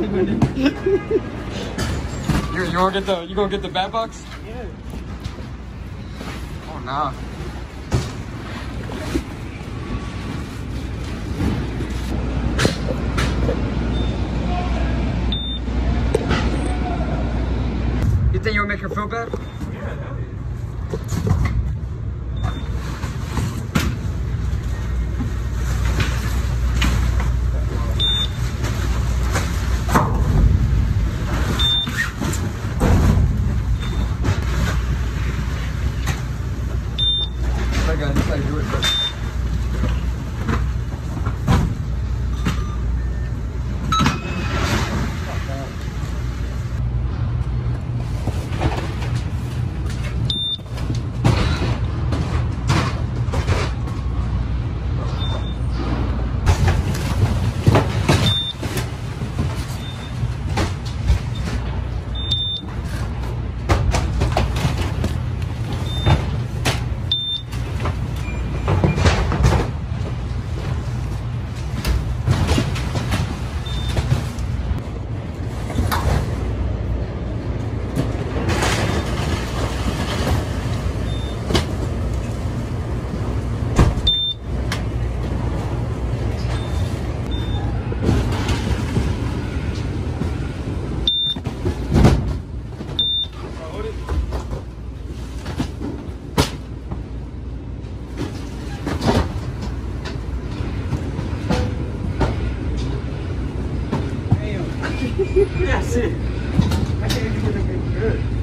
You, you wanna get the you gonna get the bat box? Yeah. Oh nah. You think you'll make her feel bad? That's it. Good.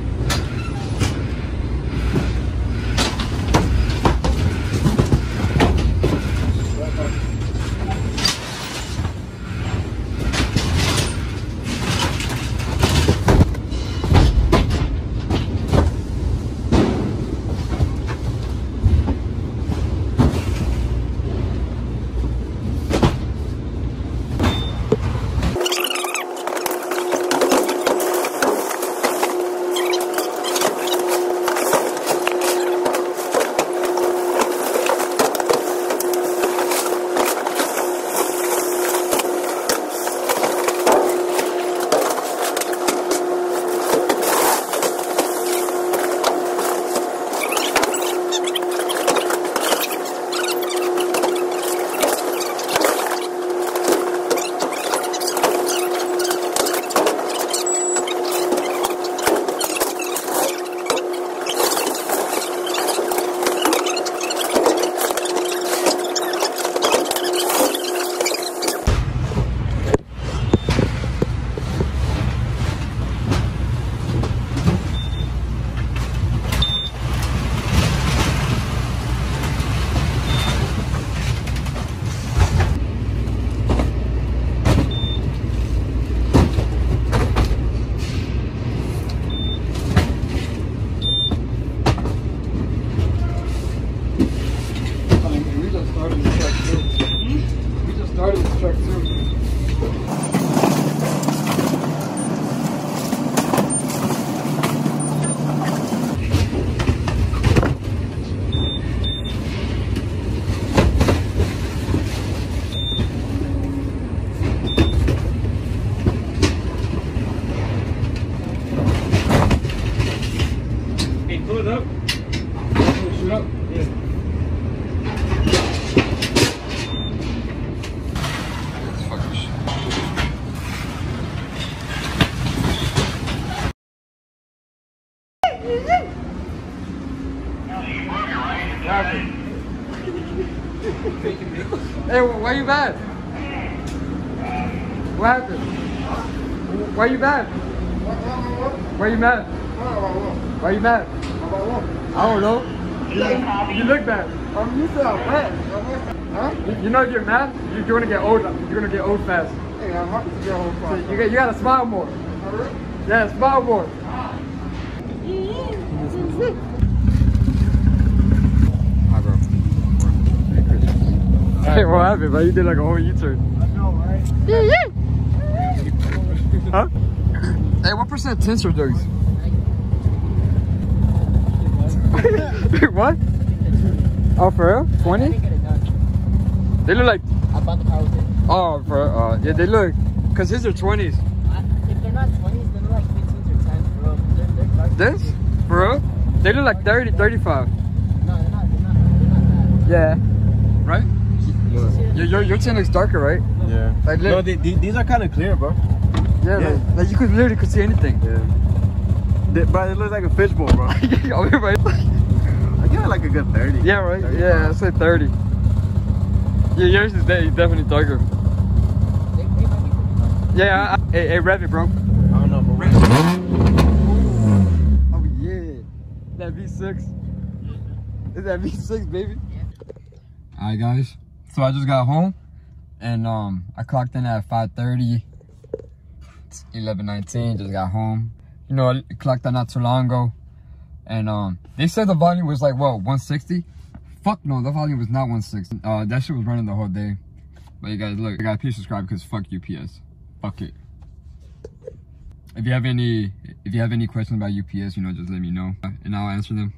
Hey, wh- why you mad? What happened? Why you mad? Why you mad? Why you mad? I don't know. You, you look bad. I'm used to that. Huh? You, you know you're mad. You're gonna get old. You're gonna get old fast. Hey, I'm happy to get home So you, got- you gotta smile more. Yeah, smile more. Hi, bro. Hey, what happened, bro? You did like a whole U-turn. I know, right? Huh? Hey, what percent tints are those? what? Oh, for real? 20? They look like, I bought the car with it. oh, for, uh, yeah, they look, because his are 20s. I, if they're not 20s, then they're This? For real? They look like 30, 35. Yeah. Right? Yeah. Your, your, your tin looks darker, right? Yeah. Like, No, they, they, these are kind of clear, bro. yeah, yeah. Like, like you could literally could see anything. Yeah. They, but it looks like a fishbowl, bro. Yeah, right. I give it like a good 30. Yeah, right. 35. Yeah, I say 30. Yeah, yours is de- definitely darker. Yeah, I, I, hey, hey, rev it, bro. I don't know, but Oh yeah, that V6. Is that V6, baby? Yeah. All right, guys. So I just got home, and um, I clocked in at 5:30. It's 11:19. Just got home. You know, I clocked in not too long ago, and um, they said the volume was like what 160. Fuck no, the volume was not 160. Uh, that shit was running the whole day. But you guys, look, I gotta please subscribe because fuck UPS. Fuck it. If you have any, if you have any questions about UPS, you know, just let me know, and I'll answer them.